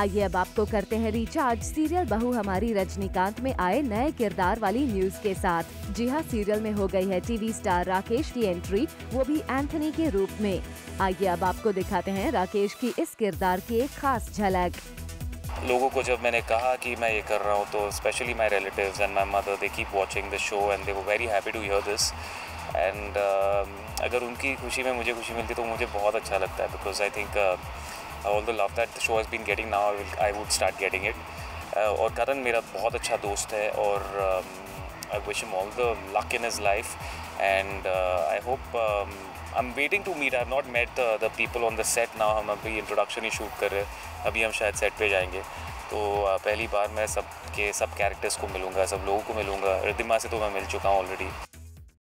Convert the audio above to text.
आइए अब आपको करते हैं रिचार्ज सीरियल बहू हमारी रजनीकांत में आए नए किरदार वाली न्यूज़ के साथ। जी हाँ सीरियल में हो गई है टीवी स्टार राकेश की एंट्री वो भी एंथनी के रूप में। आइए अब आपको दिखाते हैं राकेश की इस किरदार की एक खास झलक। लोगों को जब मैंने कहा कि मैं ये कर रहा हूँ तो specially my relatives and my mother they keep watching the show and they were very happy to hear this and अगर उनकी खुशी में मुझे खुशी मिलती तो मुझे बहुत अच्छा लगता है because I think all the love that show has been getting now I would start getting it और करण मेरा बहुत अच्छा दोस्त है और I wish him all the luck in his life and I hope I am waiting to meet I not met the people on the set now हम अभी introduction ही shoot कर रहे हैं। अभी हम शायद सेट पे जाएँगे। तो uh, पहली बार मैं सब के सब कैरेक्टर्स को मिलूँगा सब लोगों को मिलूँगा। रिद्धिमा से तो मैं मिल चुका हूँ ऑलरेडी